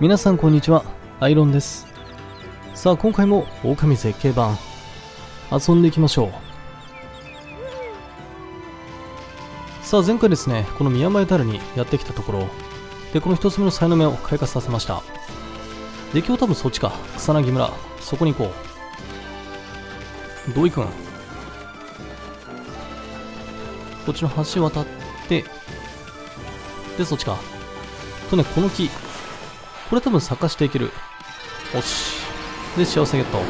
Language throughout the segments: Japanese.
皆さんこんにちは、アイロンです。さあ今回も狼絶景版、遊んでいきましょう。さあ前回ですね、この宮前樽にやってきたところ、で、この一つ目の才能目を開花させました。で、今日多分そっちか、草薙村、そこに行こう。土井くん。こっちの橋渡って、で、そっちか。とね、この木。これ多分咲かしていける。よし。で、幸せゲット。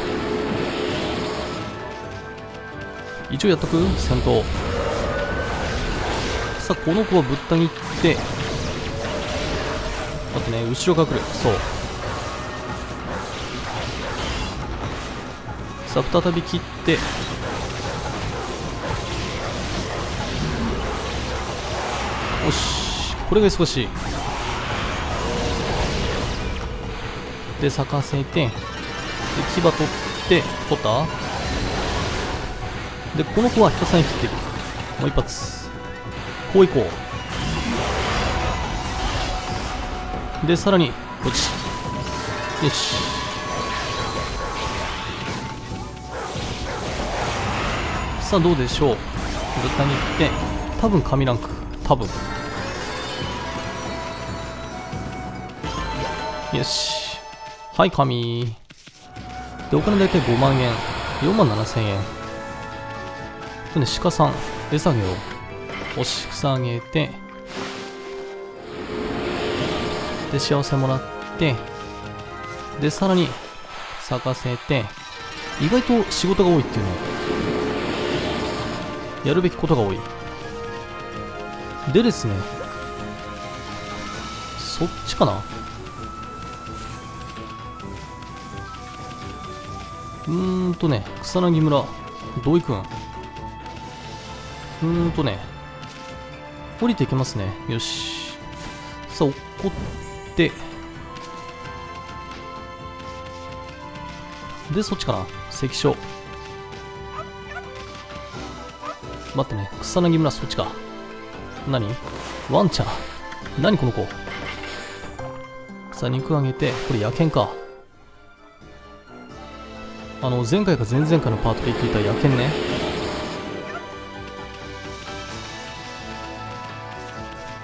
一応やっとく？戦闘。さあ、この子はぶった切って、待ってね、後ろが来る。そう。さあ、再び切って、よし。これが忙しい。で、咲かせて、で、牙取って、取ったで、この子はひたすらに切っていく。もう一発。こういこう。で、さらに、こっち。よし。さあ、どうでしょう。豚に行って、多分神ランク。多分。よし。はい、神。で、お金大体5万円。4万7千円。とね、鹿さん、餌あげよう。おし、草あげて、で、幸せもらって、で、さらに、咲かせて、意外と仕事が多いっていうの。やるべきことが多い。でですね、そっちかなうーんとね、草薙村、土井くん。うーんとね、降りていきますね。よし。さあ、落っこって、で、そっちかな関所。待ってね、草薙村そっちか。何？ワンちゃん。何この子？さあ、肉あげて、これ野犬か。あの、前回か前々回のパートで言っていた野犬ね。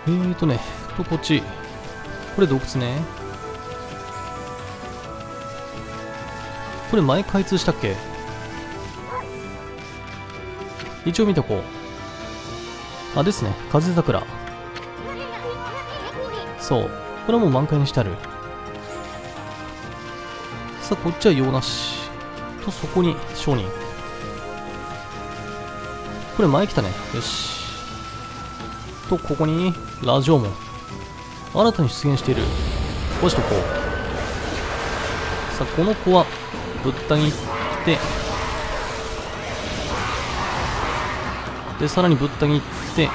えーとね、と、こっち。これ洞窟ね。これ前開通したっけ？一応見とこう。あ、ですね。風桜。そう。これはもう満開にしてある。さあ、こっちは用なし。と、そこに商人。これ前来たね。よし。と、ここに、ラジオも。新たに出現している。こうしとこう。さあ、この子は、ぶった切って、で、さらにぶった切って、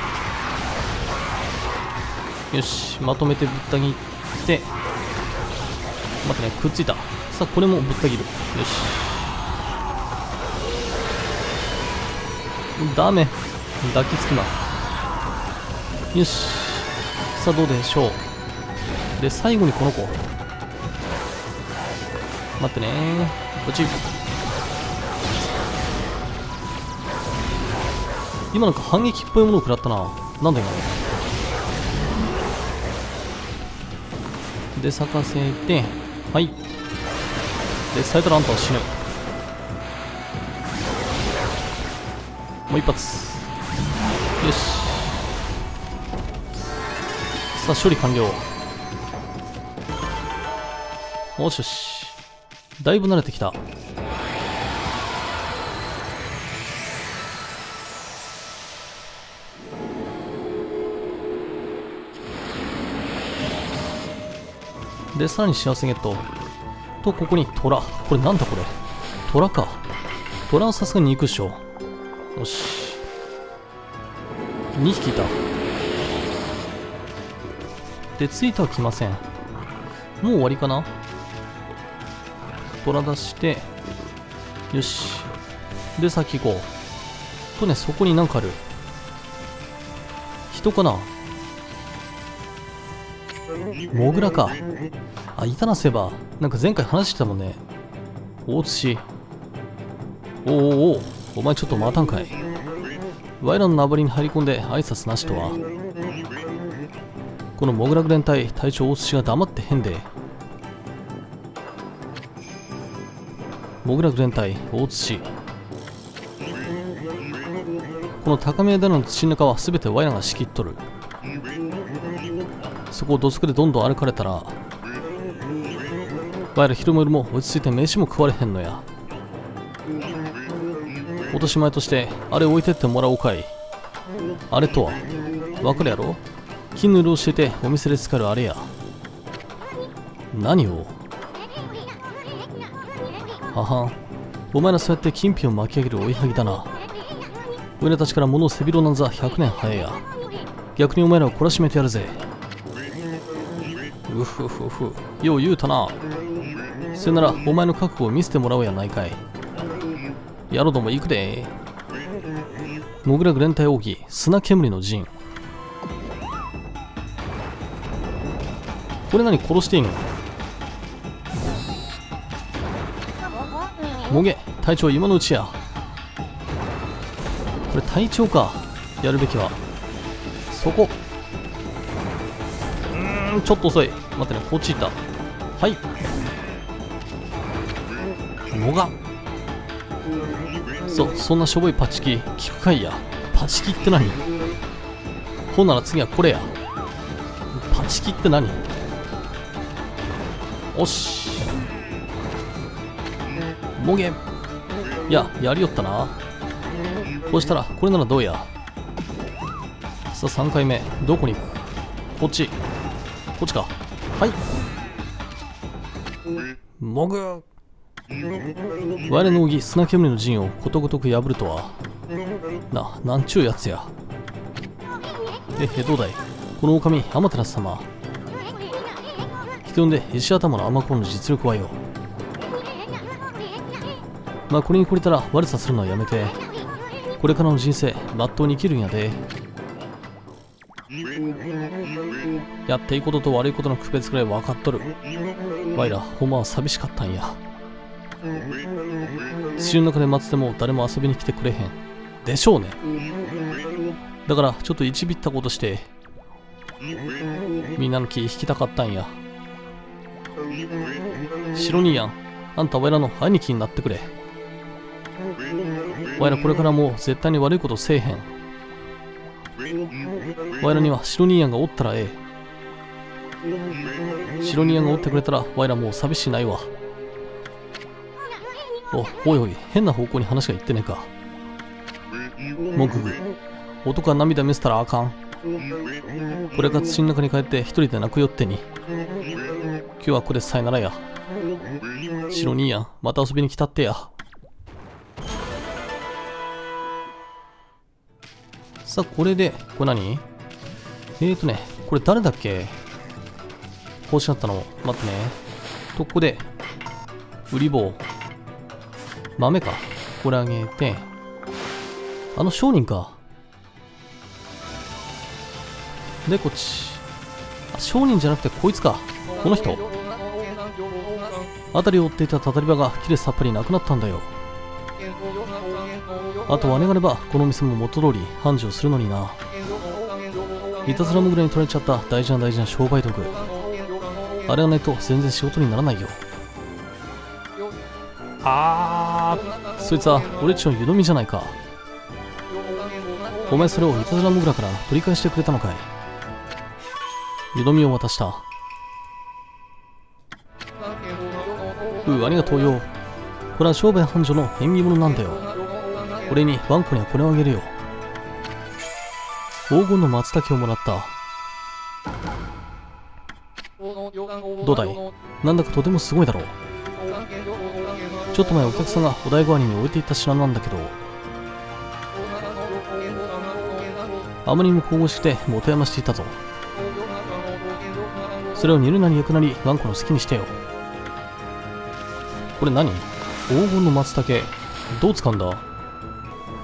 よし、まとめてぶった切って、待ってね、くっついた。さあ、これもぶった切る。よし。ダメ。抱きつくな。よし。さあ、どうでしょう。で、最後にこの子。待ってねこっち。今なんか反撃っぽいものを食らったな。なんだ今。で、咲かせて、はい。で、咲いたらあんたは死ぬ。もう一発。よし。さあ、処理完了。よしよし。だいぶ慣れてきた。で、さらに幸せゲット。と、ここに虎。これなんだこれ？虎か。虎はさすがに行くっしょ。よし。2匹いた。で、ついては来ません。もう終わりかな？虎出して、よし。で、先行こう。とね、そこになんかある。人かな？モグラかあいたなせばなんか前回話してたもんね大津おおおおお前ちょっと待たんかい。ワイらの名張りに入り込んで挨拶なしとは。このモグラグ連隊隊長大津が黙ってへんで。モグラグ連隊大津この高宮棚の土の中は全てワイらが仕切っとる。そこを土足でどんどん歩かれたらわいら昼も夜も落ち着いて飯も食われへんのや。落とし前としてあれ置いてってもらおうかい。あれとはわかるやろ？金の色を教えてお店で使うあれや。何を？ははん。お前らそうやって金品を巻き上げる追いはぎだな。俺たちから物を背広なんざ100年早いや。逆にお前らを懲らしめてやるぜ。うふふふ。よう言うたな。それならお前の覚悟を見せてもらおうやないかい。やろうども行くで。モグラグ連隊奥義砂煙の陣これ何殺していいの？もげ隊長今のうちや。これ隊長か。やるべきは。そこ。うんちょっと遅い。待ってねこっち行った。はい。もがそそんなしょぼいパチキ聞くかいや。パチキって何？ほんなら次はこれや。パチキって何？おし。もげ。いややりよったな。こうしたらこれならどうや？さあ3回目。どこに行く？こっち。こっちか。はい。もぐ。我の扇砂煙の陣をことごとく破るとは。ななんちゅうやつや。えへどうだい？この狼天照様。人呼んで石頭の天子の実力はよまあこれに懲りたら悪さするのはやめて。これからの人生まっとうに生きるんやで。やっていいことと悪いことの区別くらい分かっとる。わいらほんまは寂しかったんや。土の中で待ってても誰も遊びに来てくれへんでしょうね。だからちょっと一ビったことしてみんなの気引きたかったんや。白兄やんあんたわいらの兄貴になってくれ。わいらこれからも絶対に悪いことせえへん。わいらには白兄やんがおったらええ。白兄やんがおってくれたらわいらもう寂しないわ。おおいおい変な方向に話がいってねえか。モググ男は涙見せたらあかん。これが土の中に帰って一人で泣くよってに。今日はこれさよならや。白兄やんまた遊びに来たってや。さあこれでこれ何？えーとねこれ誰だっけ？欲しかったの待ってね。とここで売り棒豆か？これあげて。あの商人か？でこっち。あ商人じゃなくてこいつか？この人。辺りを追っていたたたり場がきれさっぱりなくなったんだよ。あと姉があればこの店も元通り繁盛するのにな。いたずらもぐらに取られちゃった大事な大事な商売道具。あれがないと全然仕事にならないよ。あーそいつは俺っちの湯飲みじゃないか。お前それをいたずらもぐらから取り返してくれたのかい。湯飲みを渡した。うありがとうよ。これは商売繁盛の縁起物なんだよ。俺にワンコにはこれをあげるよ。黄金の松茸をもらった。どうだい？なんだかとてもすごいだろう。ちょっと前お客さんがお台川に置いていた品なんだけど。あまりにも神々しくてもてあましていたぞ。それを煮るなり焼くなりワンコの好きにしてよ。これ何？黄金の松茸。どう使うんだ？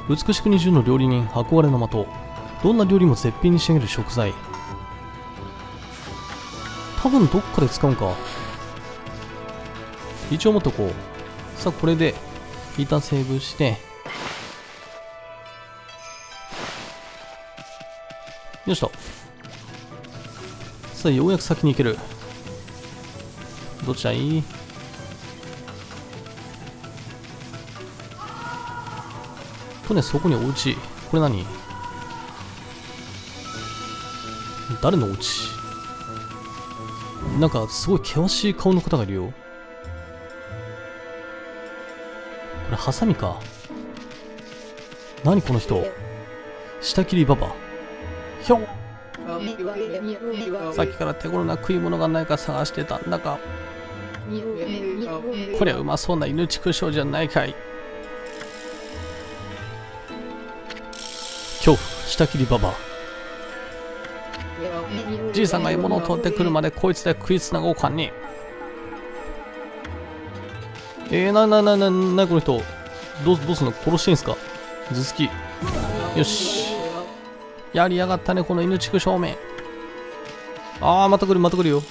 美しく二重の料理人憧れの的。どんな料理も絶品に仕上げる食材。多分どっかで使うんか。一応持っとこう。さあこれで一旦セーブして。よしとさあようやく先に行ける。どっちだいい？とねそこにお家。これ何？誰のお家？なんかすごい険しい顔の方がいるよ。れハサミか。何この人。下切りババ。ひょん。さっきから手頃な食い物がないか探してたんだがこりゃうまそうな犬畜生じゃないかい。恐怖。下切りババ。じいさんが獲物を取ってくるまでこいつで食いつなごうかにえー、なななななこの人。どうどうすんの？殺していいんすか？頭突き。よし。やりやがったねこの犬畜正面。ああまた来るまた来るよ。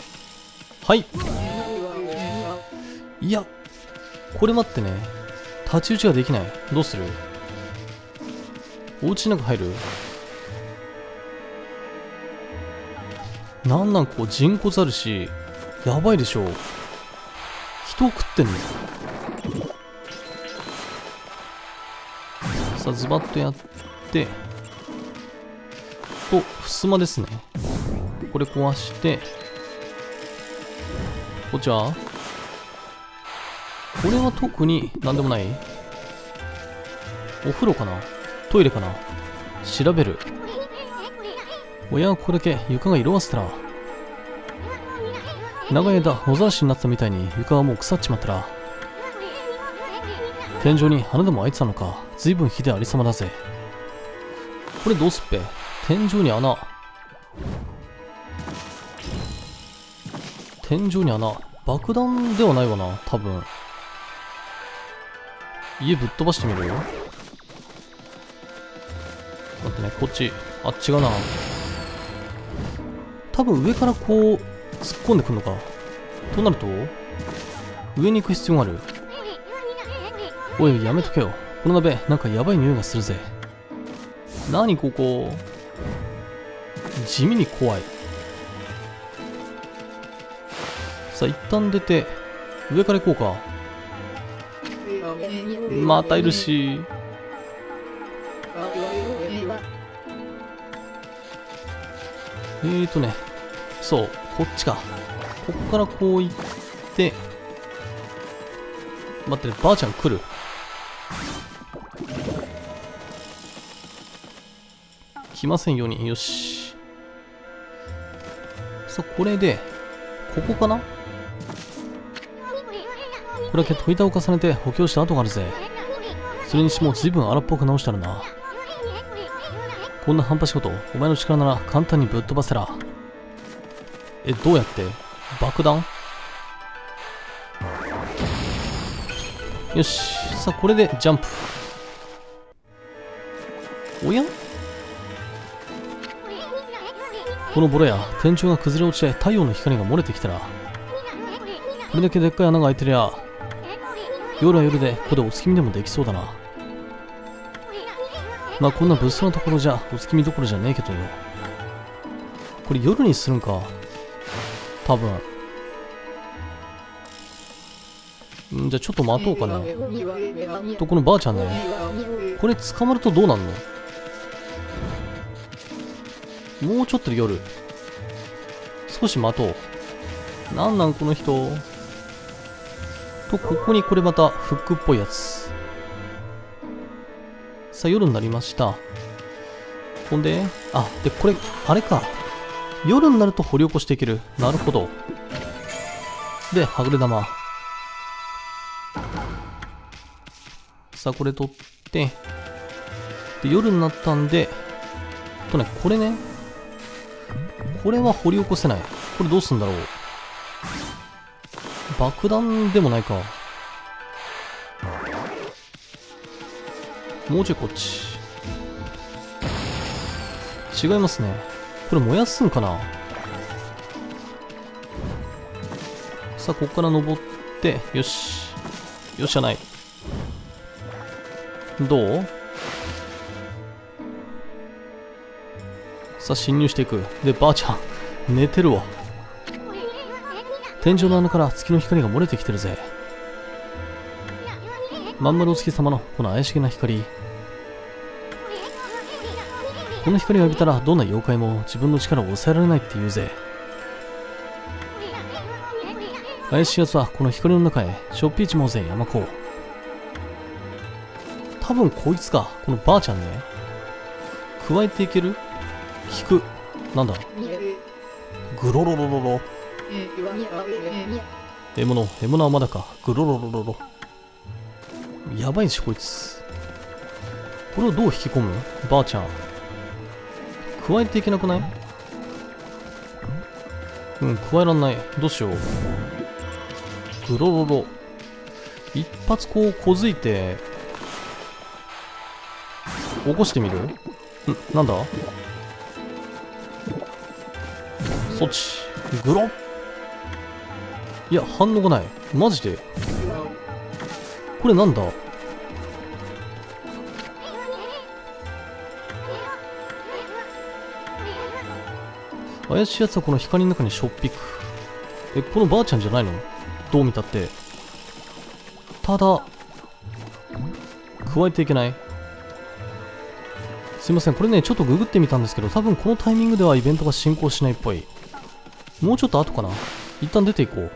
はい。いやこれ待ってね。太刀打ちができない。どうする？お家の中入る？なんなんこう人骨あるしやばいでしょ。人を食ってんの。さあズバッとやってと襖ですね。これ壊してこっちはこれは特になんでもない？お風呂かな？トイレかな？調べる。親はここだけ床が色あせたら。長い間野ざらしになったみたいに床はもう腐っちまったら。天井に花でも開いてたのか。随分ひでありさまだぜ。これどうすっぺ？天井に穴。天井に穴。爆弾ではないわな多分。家ぶっ飛ばしてみる？よ待ってねこっち。あ違うな。多分上からこう突っ込んでくるのか。となると上に行く必要がある。おいやめとけよ。この鍋なんかやばい匂いがするぜ。何ここ？地味に怖い。さあ一旦出て上から行こうか。またいるし。えーとねそうこっちか。こっからこう行って待ってねばあちゃん来る。来ませんように。よし。さあこれでここかな？これだけ問いたを重ねて補強した跡があるぜ。それにしても随分荒っぽく直したるな。こんな半端仕事お前の力なら簡単にぶっ飛ばせら。えどうやって？爆弾？よし。さあこれでジャンプ。おや？このボロや天井が崩れ落ちて太陽の光が漏れてきたらこれだけでっかい穴が開いてりゃ夜は夜でここでお月見でもできそうだな。まあこんな物騒なところじゃお月見どころじゃねえけどよ。これ夜にするんか？多分。んじゃあちょっと待とうかね。とこのばあちゃんね。これ捕まるとどうなんの？もうちょっとで夜。少し待とう。なんなんこの人。とここにこれまたフックっぽいやつ。さあ夜になりました。ほんであでこれあれか。夜になると掘り起こしていける。なるほど。ではぐれ玉。さあこれ取って。で夜になったんでとねこれね。これは掘り起こせない。これどうすんだろう。爆弾でもないか。もうちょいこっち。違いますね。これ燃やすんかな。さあここから登ってよし。よっしゃない。どう？さあ侵入していく。でばあちゃん寝てるわ。天井の穴から月の光が漏れてきてるぜ。まん丸お月様のこの怪しげな光。この光を浴びたらどんな妖怪も自分の力を抑えられないって言うぜ。怪しい奴はこの光の中へしょっぴいちもうぜ山子多分こいつかこのばあちゃんね。加えていける引く。なんだ？グロロロロロ。獲物。獲物はまだか。グロロロロロ。やばいしこいつ。これをどう引き込む？ばあちゃん。加えていけなくない？うん加えらんない。どうしよう。グロロロ。一発こう小づいて。起こしてみる？んなんだ？そっち。グロ？いや反応がない。マジで？これなんだ？怪しいやつはこの光の中にしょっぴくえこのばあちゃんじゃないの？どう見たって。ただ加えていけない。すいません。これねちょっとググってみたんですけど多分このタイミングではイベントが進行しないっぽい。もうちょっと後かな？一旦出ていこう。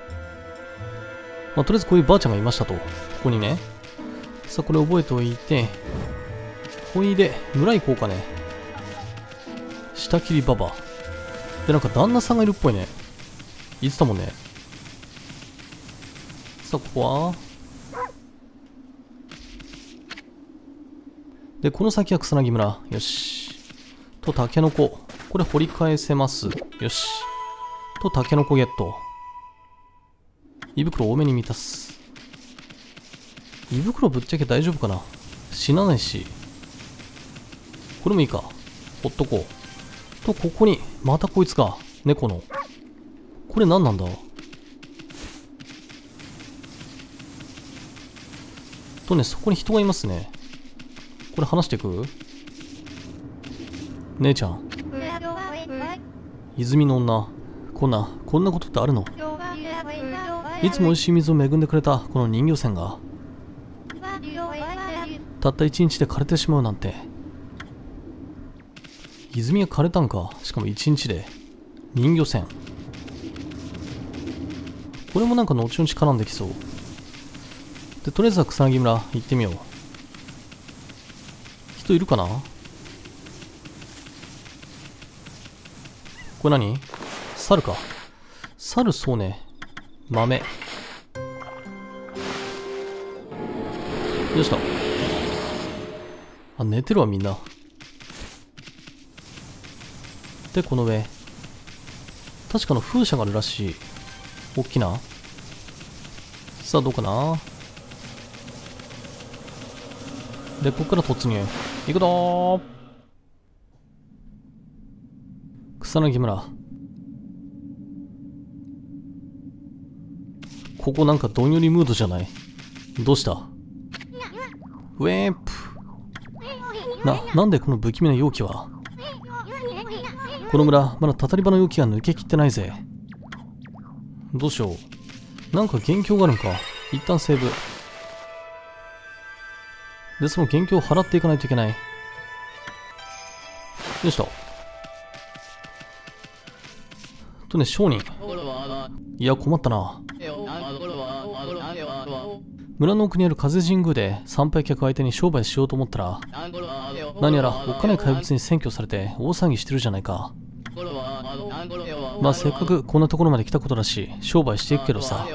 まあ、とりあえずこういうばあちゃんがいましたと。ここにね。さあこれ覚えておいて。ほいで村行こうかね。下切りババでなんか旦那さんがいるっぽいね。言ってたもんね。さあここは？でこの先は草薙村。よし。とタケノコ。これ掘り返せます。よし。とタケノコゲット。胃袋多めに満たす。胃袋ぶっちゃけ大丈夫かな？死なないし。これもいいか。ほっとこう。とここにまたこいつか。猫の。これ何なんだ？とねそこに人がいますね。これ話していく？姉ちゃん。泉の女こんなこんなことってあるの？い。つも美味しい水を恵んでくれたこの人魚船が。たった一日で枯れてしまうなんて。泉が枯れたんか？しかも一日で。人魚船。これもなんか後々絡んできそう。でとりあえずは草薙村行ってみよう。人いるかな？これ何？猿か。猿そうね。豆。よしとあ寝てるわみんな。でこの上。確かの風車があるらしい。大きな？さあどうかな？でここから突入。行くぞ草薙村。ここなんかどんよりムードじゃない？どうした？ウェープな、なんでこの不気味な容器は？この村、まだたたり場の容器が抜けきってないぜ。どうしよう。なんか元凶があるのか？一旦セーブ。で、その元凶を払っていかないといけない。よいしょ。とね、商人。いや、困ったな。村の奥にある風神宮で参拝客相手に商売しようと思ったら何やらおっかない怪物に占拠されて大騒ぎしてるじゃないか。まあせっかくこんなところまで来たことだし商売していくけどさ。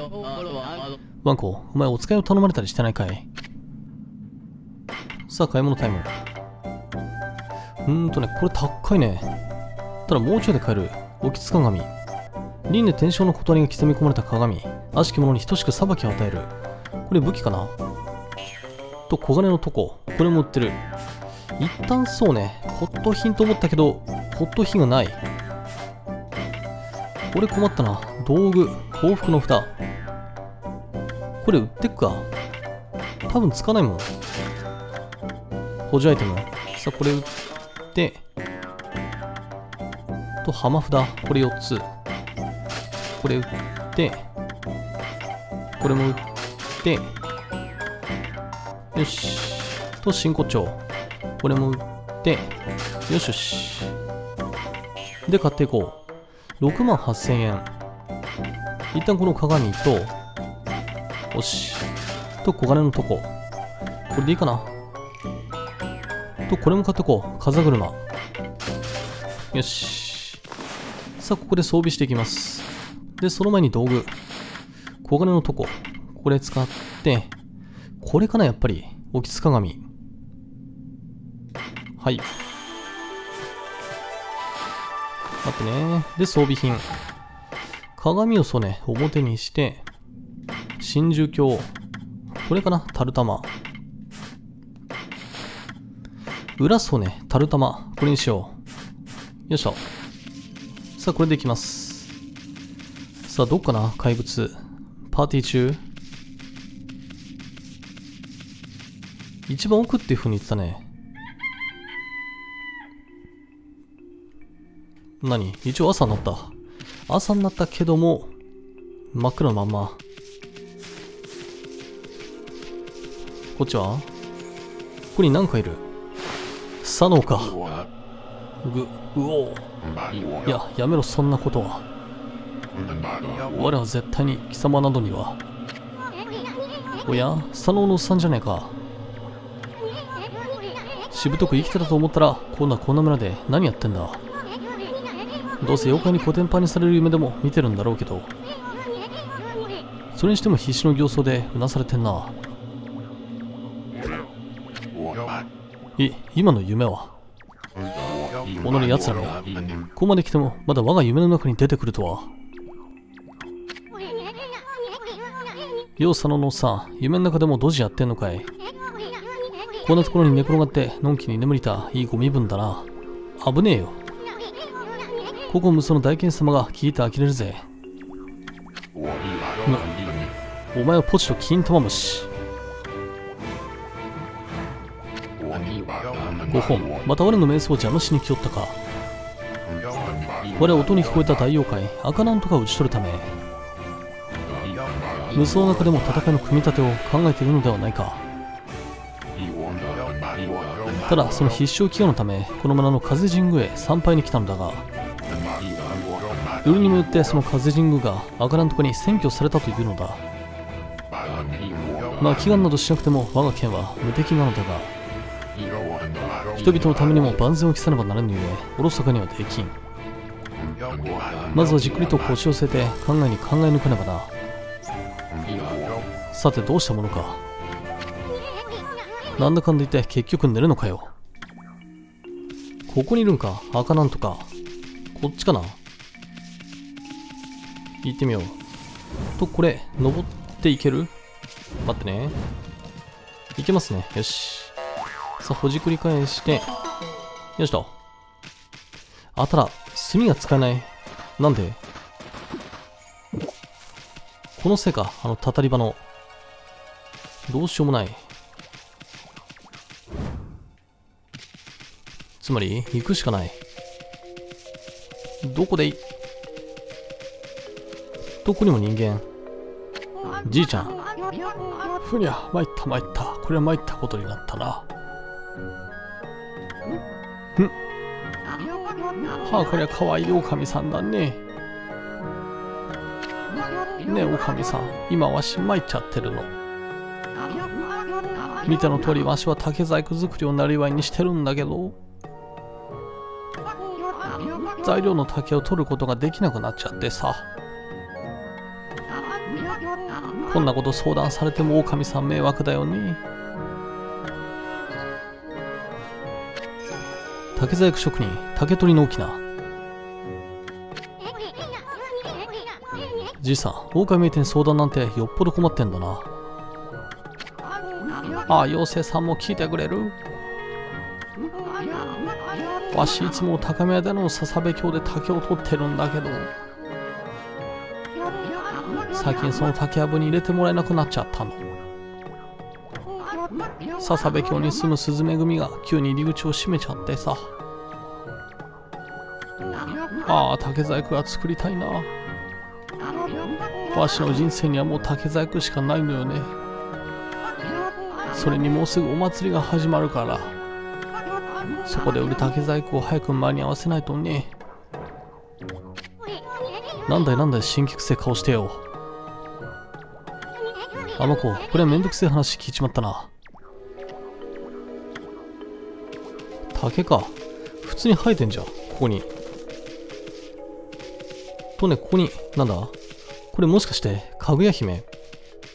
ワンコお前お使いを頼まれたりしてないかい?さあ買い物タイム。うんとねこれ高いね。ただもうちょいで買える。おきつ鏡輪廻転生の断りが刻み込まれた鏡。悪しき者に等しく裁きを与える。これ武器かな？と小金のとこ。これも売ってる。一旦そうね。骨董品と思ったけど骨董品がない。これ困ったな。道具。幸福の蓋。これ売ってくか。多分つかないもん。補助アイテム。さあこれ売って。と浜札。これ4つ。これ売って。これも売ってよし。と真骨頂。これも売ってよしよし。で買っていこう。6万8000円。一旦この鏡とよし。と小金のとこ。これでいいかな。とこれも買ってこう。風車。よし。さあここで装備していきます。でその前に道具。小金のとこ。これ使ってこれかなやっぱり。置きつ鏡。はい。待ってね。で装備品。鏡をそうね表にして真珠鏡。これかなタルタマ裏そうねタルタマこれにしよう。よいしょ。さあこれでいきます。さあどっかな怪物。パーティー中。一番奥っていう風に言ってたね。何？一応朝になった。朝になったけども真っ暗のまんま。こっちは？ここに何かいる。佐野か。ぐうおいややめろそんなことは。我は絶対に貴様などには。おや？佐野のおっさんじゃねえかしぶとく生きてたと思ったら今度はこんな村で何やってんだ。どうせ妖怪にコテンパンにされる夢でも見てるんだろうけどそれにしても必死の形相でうなされてんな。い今の夢は？己奴らめここまで来てもまだ我が夢の中に出てくるとは。よう佐野のさん夢の中でもドジやってんのかいこんなところに寝転がってのんきに眠りたいいご身分だな。危ねえよ。ここ無双の大剣様が聞いて呆れるぜ。むお前はポチと金玉虫。5本また我の瞑想を邪魔しに来よったか。我は音に聞こえた大妖怪赤なんとか討ち取るため。無双の中でも戦いの組み立てを考えているのではないかただその必勝祈願のためこの村の風神宮へ参拝に来たのだが夜にもよってその風神宮が赤なんとかに占拠されたというのだ。まあ祈願などしなくても我が県は無敵なのだが人々のためにも万全を期さねばならぬゆえおろそかにはできん。まずはじっくりと腰を据えて考えに考え抜かねばな。さてどうしたものか。なんだかんだ言って結局寝るのかよ。ここにいるんか？赤なんとか。こっちかな？行ってみよう。とこれ登っていける？待ってね。いけますね。よし。さあほじくり返して。よしとあただ炭が使えない。なんで？このせいかあのたたり場の。どうしようもない。つまり行くしかない。どこでいどこにも人間。じいちゃん。ふにゃ参った参った。これは参ったことになったな。ん。はあこりゃかわいい狼さんだね。ねえ狼さん。今わし参っちゃってるの。見ての通りわしは竹細工作りをなりわいにしてるんだけど材料の竹を取ることができなくなっちゃってさ。こんなこと相談されても狼さん迷惑だよね。竹細工職人竹取りの沖縄。じいさん狼名店相談なんてよっぽど困ってんだな。ああ妖精さんも聞いてくれる？わしいつも高宮での笹部峡で竹を取ってるんだけど。最近その竹やぶに入れてもらえなくなっちゃったの。笹部峡に住むスズメ組が急に入り口を閉めちゃってさ。ああ竹細工が作りたいな。わしの人生にはもう竹細工しかないのよね。それにもうすぐお祭りが始まるから。そこで売る竹細工を早く間に合わせないとね。なんだいなんだい新規癖顔してよ。あの子これはめんどくせえ話聞いちまったな。竹か。普通に生えてんじゃんここに。とねここになんだ？これもしかしてかぐや姫？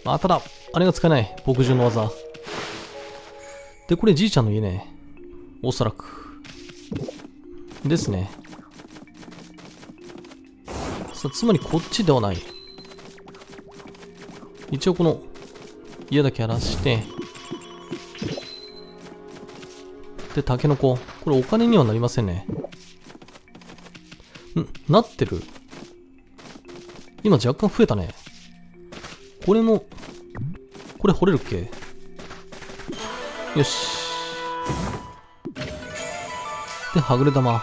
あただあれが使えない牧獣の技。でこれじいちゃんの家ね。おそらく。ですね。さつまりこっちではない。一応この家だけ荒らして。で、タケノコ。これお金にはなりませんね。ん、なってる？今若干増えたね。これも、これ掘れるっけ？よし。で、はぐれ玉。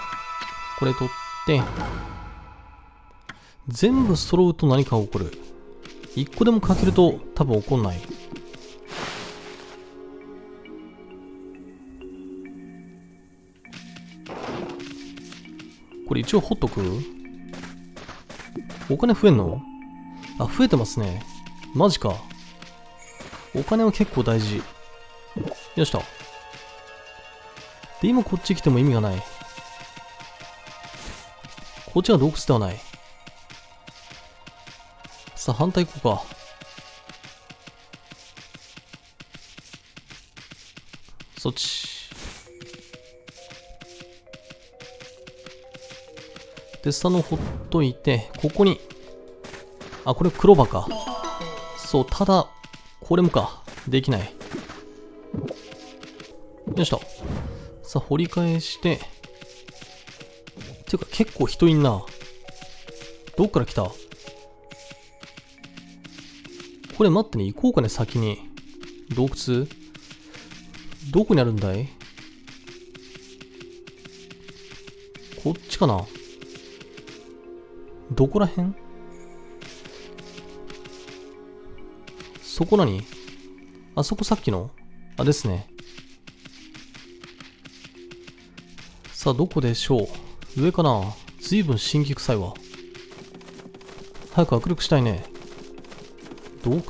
これ取って、全部揃うと何か起こる。一個でもかけると多分起こんない。これ一応ほっとく？お金増えんの？あ、増えてますね。マジか。お金は結構大事。よしと。で、今こっち来ても意味がない。こっちは洞窟ではない。さあ、反対行こうか。そっち。で、下のほっといて、ここに、あ、これ黒羽か。そう、ただ、これもか。できない。よしと。さあ、掘り返して。ていうか、結構人いんな。どっから来た？これ待ってね、行こうかね、先に。洞窟？どこにあるんだい？こっちかな？どこら辺？そこ何？あそこさっきの？あ、ですね。さあ、どこでしょう？上かな？ずいぶん神気臭いわ。早く握力したいね。洞窟。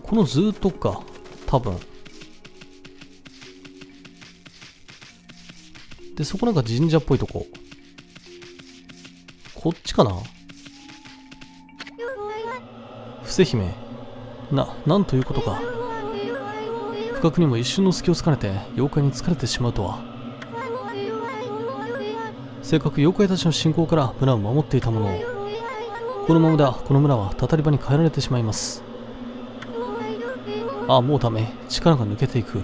このずっとか。多分。で、そこなんか神社っぽいとこ。こっちかな？伏せ姫。な、なんということか。不覚にも一瞬の隙をつかれて妖怪に疲れてしまうとは。せっかく妖怪たちの侵攻から村を守っていたものを、このままではこの村はたたり場に変えられてしまいます。ああ、もうダメ。力が抜けていく。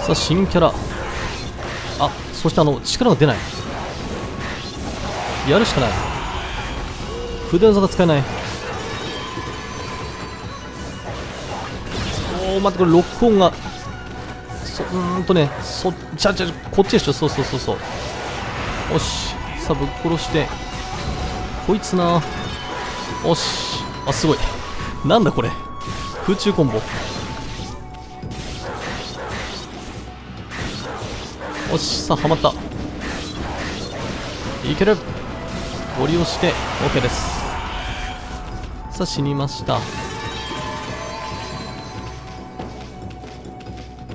さあ新キャラそしてあの力が出ない。やるしかない。筆技が使えない。おお待ってこれロックオンが。そうんとねそちゃちゃこっちでしょ。そうそうそうそう。よし。さあぶっ殺して。こいつな。よし。あすごい。なんだこれ。空中コンボ。しさあはまった。いける。ご利用して OK です。さあ死にました。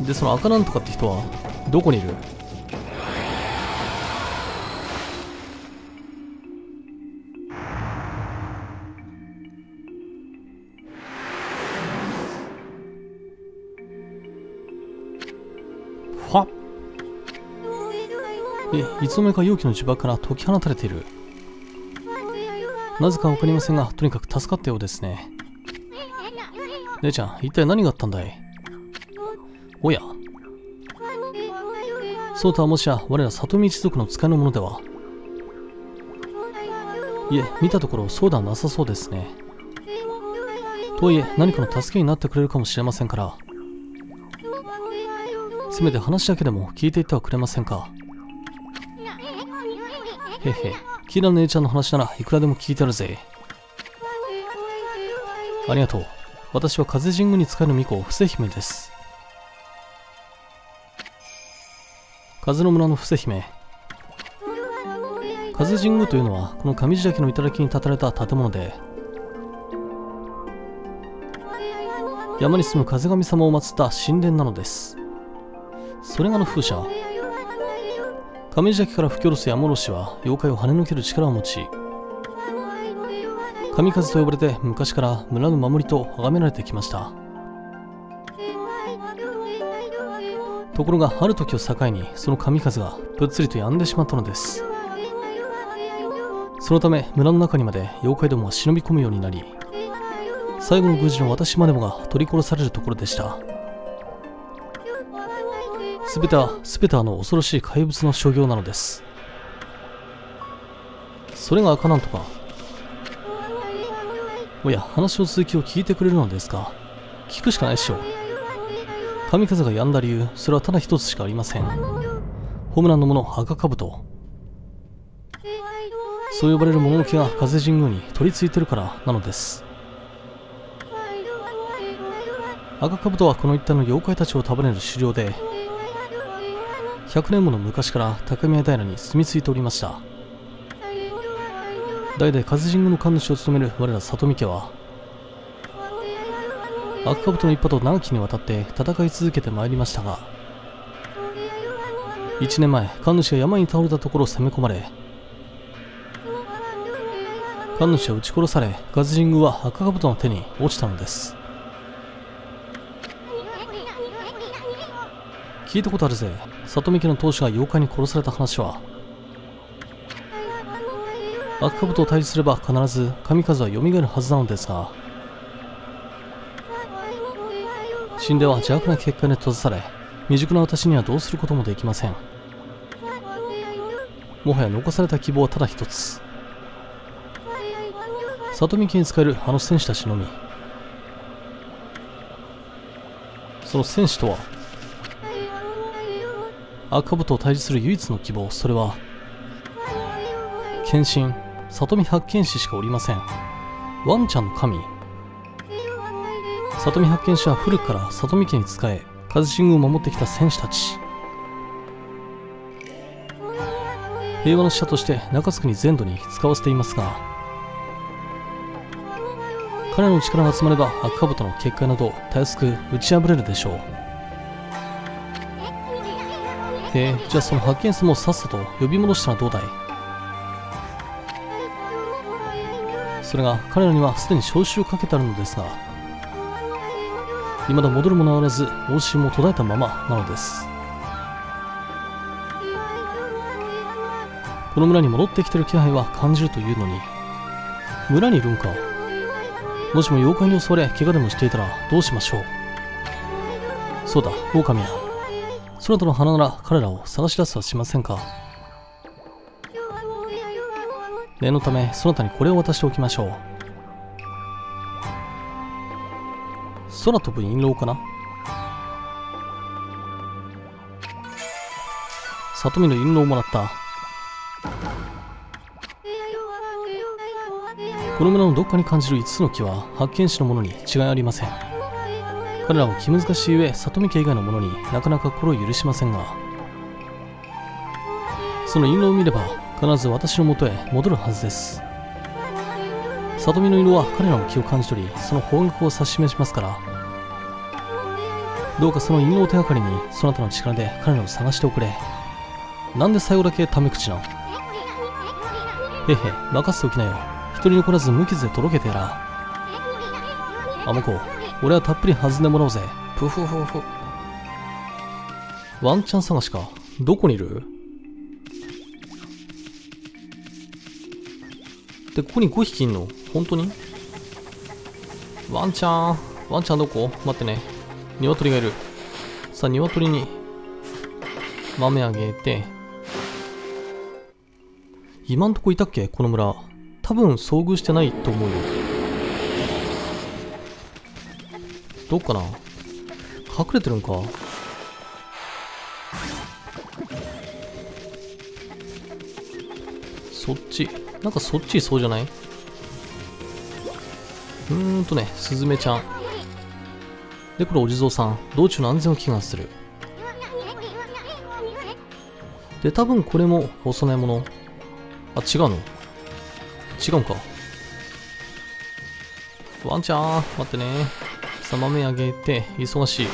でその赤なんとかって人はどこにいる？えいつの間にか容器の呪縛から解き放たれている。なぜか分かりませんがとにかく助かったようですね。姉ちゃん一体何があったんだい？おや。そうとはもしや我ら里見一族の使いのものでは。いえ見たところそうではなさそうですね。とはいえ何かの助けになってくれるかもしれませんから。せめて話だけでも聞いていってはくれませんか？へへ。キラ姉ちゃんの話ならいくらでも聞いてあるぜ。ありがとう。私は風神宮に使える巫女伏姫です。風の村の伏姫。風神宮というのはこの上地岳の頂に建てられた建物で山に住む風神様を祀った神殿なのです。それがの風車。上地岳から吹き下ろす山おろしは妖怪を跳ね抜ける力を持ち神風と呼ばれて昔から村の守りと崇められてきました。ところがある時を境にその神風がぷっつりと止んでしまったのです。そのため村の中にまで妖怪どもは忍び込むようになり最後の宮司の私までもが取り殺されるところでした。全ては全てあの恐ろしい怪物の所業なのです。それが赤なんとか。おや話の続きを聞いてくれるのですか？聞くしかないっしょ。神風が止んだ理由それはただ一つしかありません。ホームランのもの赤兜。そう呼ばれる物置が風神宮に取り付いてるからなのです。赤兜はこの一帯の妖怪たちを束ねる狩猟で100年もの昔から高宮平に住み着いておりました。代々風神宮の神主を務める我ら里見家は赤兜の一派と長きにわたって戦い続けてまいりましたが1年前神主が山に倒れたところを攻め込まれ神主は撃ち殺され風神宮は赤兜の手に落ちたのです。聞いたことあるぜ。里見家の当主が妖怪に殺された話は赤兜を退治すれば必ず神風は蘇るはずなのですが神殿は邪悪な結果に閉ざされ未熟な私にはどうすることもできません。もはや残された希望はただ一つ。里見家に使えるあの戦士たちのみ。その戦士とは赤兜を退治する唯一の希望それは献身里見八犬士しかおりません。ワンちゃんの神。里見八犬士は古くから里見家に仕え風神宮を守ってきた戦士たち。平和の使者として中津国全土に使わせていますが彼の力が集まれば赤兜の結界などたやすく打ち破れるでしょう。へえじゃあその発見数もさっさと呼び戻したらどうだい？それが彼らにはすでに招集をかけてあるのですが未だ戻るものはおらず往診も途絶えたままなのです。この村に戻ってきてる気配は感じるというのに村にいるんか。もしも妖怪に襲われ怪我でもしていたらどうしましょう？そうだ狼や。そなたの花なら彼らを探し出すはしませんか？念のためそなたにこれを渡しておきましょう。空飛ぶ印籠かな？里見の印籠をもらった。この村のどっかに感じる5つの木は発見士のものに違いありません。彼らも気難しい上里見家以外のものになかなか心を許しませんがその印籠を見れば必ず私のもとへ戻るはずです。里見の色は彼らの気を感じ取りその方角を指し示しますからどうかその印籠を手がかりにそなたの力で彼らを探しておくれ。なんで最後だけタメ口なの？へへ任せておきなよ。一人残らず無傷で届けてやら。あの子俺はたっぷり弾んでもらおうぜ。プフフフ。ワンチャン探しか。どこにいる？で、ここに5匹いんの？本当に？ワンチャン。ワンチャンどこ？待ってね。鶏がいる。さあ、鶏に豆あげて。今んとこいたっけ？この村。多分遭遇してないと思うよ。どっかな？隠れてるんか？そっち。なんかそっちそうじゃない？うーんとね、スズメちゃん。で、これお地蔵さん。道中の安全を祈願する。で、多分これもお供え物。あ、違うの？違うんか。ワンちゃん、待ってね。さあ、豆あげて、忙しい。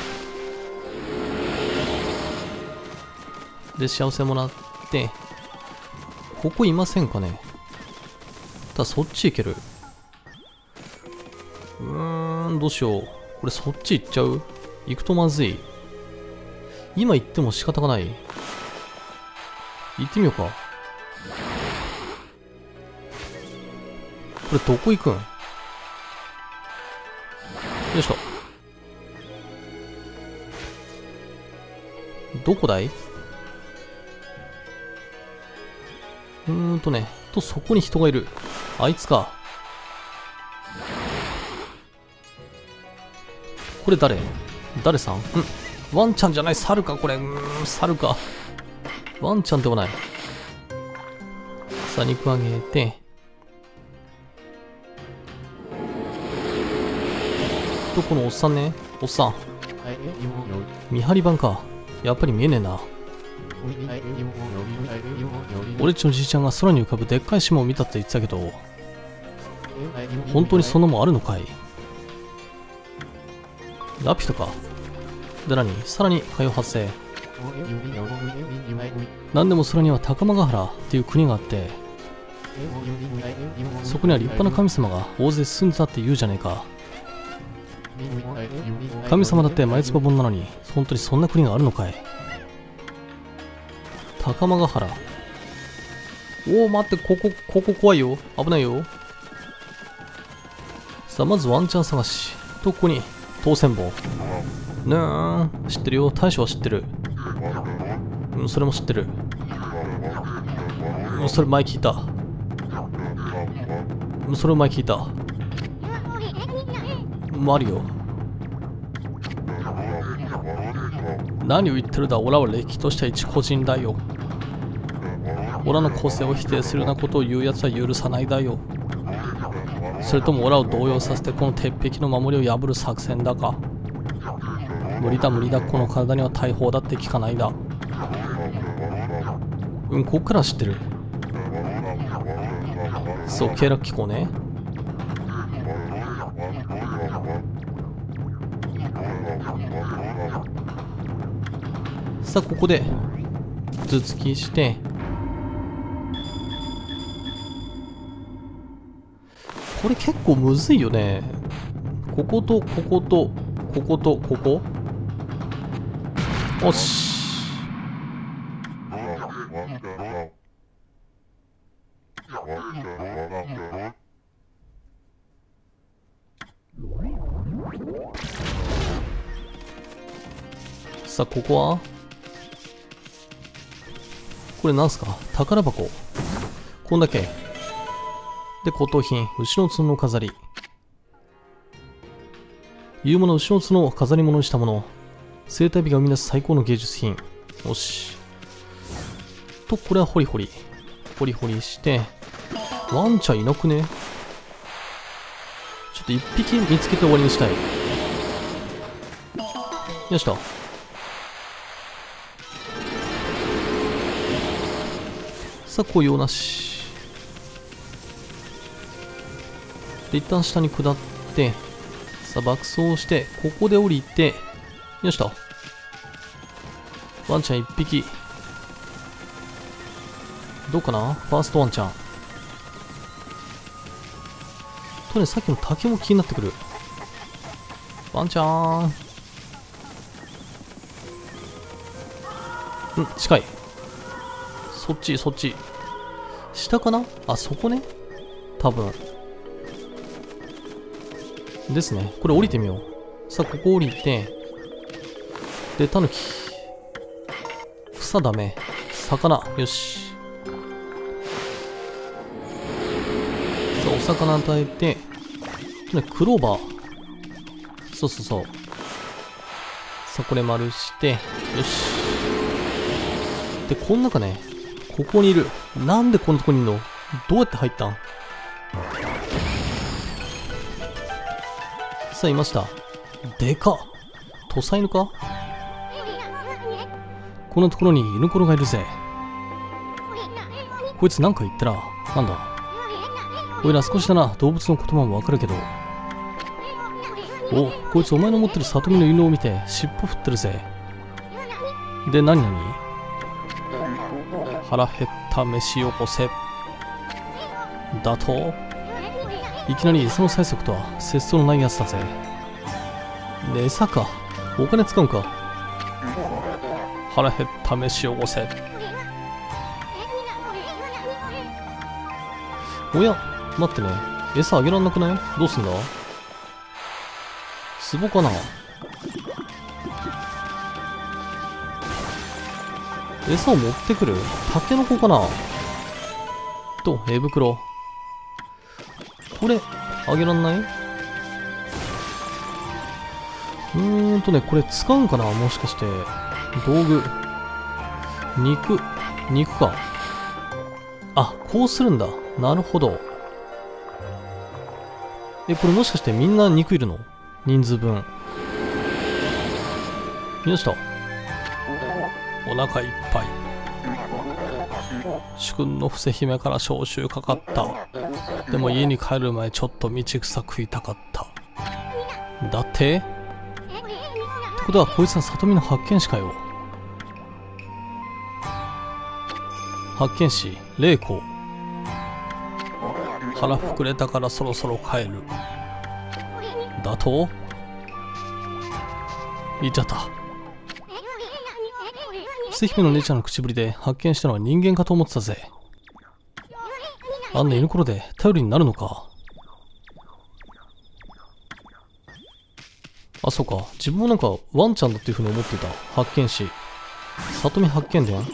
で、幸せもらって、ここいませんかね？ただそっち行ける。うーん、どうしよう。これそっち行っちゃう？行くとまずい。今行っても仕方がない。行ってみようか。これどこ行くん？よいしょ。どこだい？うーんとね、とそこに人がいる。あいつか。これ誰？誰さん？んワンちゃんじゃない猿かこれ。うーん、猿か。ワンちゃんでもない。さあ、肉あげて。と、このおっさんね？おっさん。見張り板か。やっぱり見えねえな。俺っちのじいちゃんが空に浮かぶでっかい島を見たって言ってたけど、本当にそんなもんあるのかい？ラピュタか。で何？さらに海洋発生。何でも空には高間ヶ原っていう国があって、そこには立派な神様が大勢住んでたって言うじゃねえか。神様だって前つば本なのに、本当にそんな国があるのかい？高間ヶ原。おお、待って、ここ、ここ怖いよ。危ないよ。さあ、まずワンチャン探し。と、ここに、当選棒。ねー知ってるよ。大将は知ってる。うん、それも知ってる。うん、それ前聞いた。うん、それ前聞いた。マリオ。何を言ってるだ、オラはれっきとした一個人だよ。オラの個性を否定するようなことを言う奴は許さないだよ。それともオラを動揺させてこの鉄壁の守りを破る作戦だか。無理だ無理だ、この体には大砲だって聞かないだ。うん、こっから知ってる。そう、経絡機構ね。さあ、ここで、頭突きして、これ結構むずいよね。ここと、ここと、ここと、ここおし。さあ、ここは？これなんすか？宝箱。こんだけ。で、骨董品。牛の角の飾り。いうもの牛の角を飾り物にしたもの。生態美が生み出す最高の芸術品。よし。と、これはホリホリ。ホリホリして。ワンちゃんいなくね？ちょっと一匹見つけて終わりにしたい。よしと。さあ、こう用なし。で、一旦下に下って、さあ、爆走して、ここで降りて、よしと。ワンちゃん一匹。どうかな？ファーストワンちゃん。とね、さっきの竹も気になってくる。ワンちゃん。うん、近い。そっち、そっち。下かな？あ、そこね。多分。ですね。これ降りてみよう。さあ、ここ降りて、で、タヌキ。草ダメ。魚。よし。さあ、お魚与えて、ね、クローバー。そうそうそう。さあ、これ丸して、よし。で、この中ね、ここにいる。なんでこんなとこにいるの？どうやって入ったん？さあ、いました。でかっ土佐犬か？こんなところに犬コロがいるぜ。こいつなんか言ったら、なんだ？おいら少しだな、動物の言葉もわかるけど。お、こいつお前の持ってる里見の犬を見て尻尾振ってるぜ。で、何々腹減った飯よこせ。だと？いきなり餌の催促とは節操のないやつだぜ。で、餌か？お金使うんか？腹減った飯をごせ。おや、待ってね。餌あげらんなくない？どうすんだ？壺かな？餌を持ってくる？タケノコかな？と、絵袋。これ、あげらんない？うーんとね、これ使うんかな？もしかして。道具。肉。肉か。あ、こうするんだ。なるほど。え、これもしかしてみんな肉いるの？人数分。よしと。腹いっぱい。主君の伏せ姫から召集かかった。でも家に帰る前ちょっと道草食いたかった。だって？ってことはこいつは里見の発見士かよ。発見士、霊子。腹膨れたからそろそろ帰る。だと？言っちゃった。姫の姉ちゃんの口ぶりで発見したのは人間かと思ってたぜ。あんな犬頃で頼りになるのか。あ、そうか。自分もなんかワンちゃんだっていう風に思ってた。発見士。里見発見伝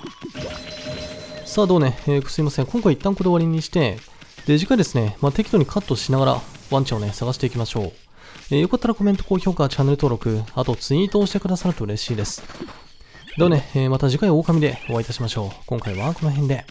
さあどうね、えー、すいません。今回一旦これ終わりにして、で、次回ですね、まあ、適度にカットしながらワンちゃんをね、探していきましょう。えー、よかったらコメント、高評価、チャンネル登録、あとツイートをしてくださると嬉しいです。ではね、えー、また次回狼でお会いいたしましょう。今回はこの辺で。